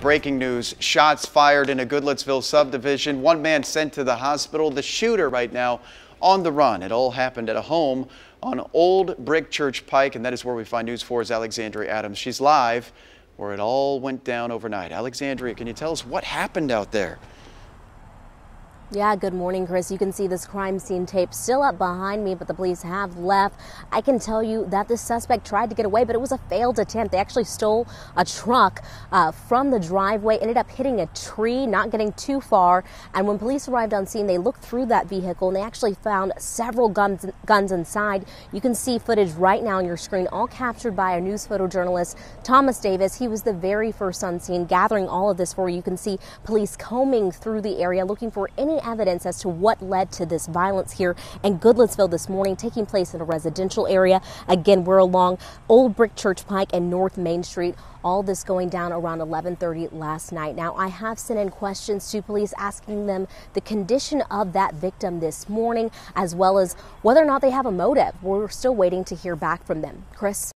Breaking news, shots fired in a Goodlettsville subdivision. One man sent to the hospital. The shooter right now on the run. It all happened at a home on Old Brick Church Pike, and that is where we find News 4's Alexandria Adams. She's live where it all went down overnight. Alexandria, can you tell us what happened out there? Yeah, good morning, Chris. You can see this crime scene tape still up behind me, but the police have left. I can tell you that the suspect tried to get away, but it was a failed attempt. They actually stole a truck uh, from the driveway, ended up hitting a tree, not getting too far. And when police arrived on scene, they looked through that vehicle and they actually found several guns, guns inside. You can see footage right now on your screen, all captured by a news photojournalist, Thomas Davis. He was the very first on scene, gathering all of this for you. You can see police combing through the area, looking for evidence as to what led to this violence here in Goodlettsville this morning, taking place in a residential area. Again, we're along Old Brick Church Pike and North Main Street. All this going down around 11:30 last night. Now, I have sent in questions to police asking them the condition of that victim this morning, as well as whether or not they have a motive. We're still waiting to hear back from them. Chris.